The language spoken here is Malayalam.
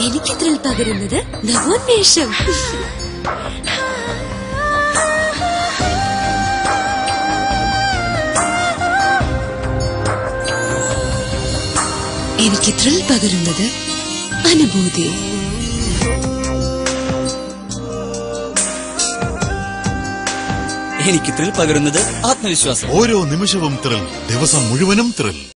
എനിക്ക് ത്രിൽ പകരുന്നത് നവോന്മേഷം. എനിക്ക് ത്രിൽ പകരുന്നത് അനുഭൂതി. എനിക്ക് ത്രിൽ പകരുന്നത് ആത്മവിശ്വാസം. ഓരോ നിമിഷവും ത്രിൽ ദിവസം മുഴുവനും ത്രിൽ.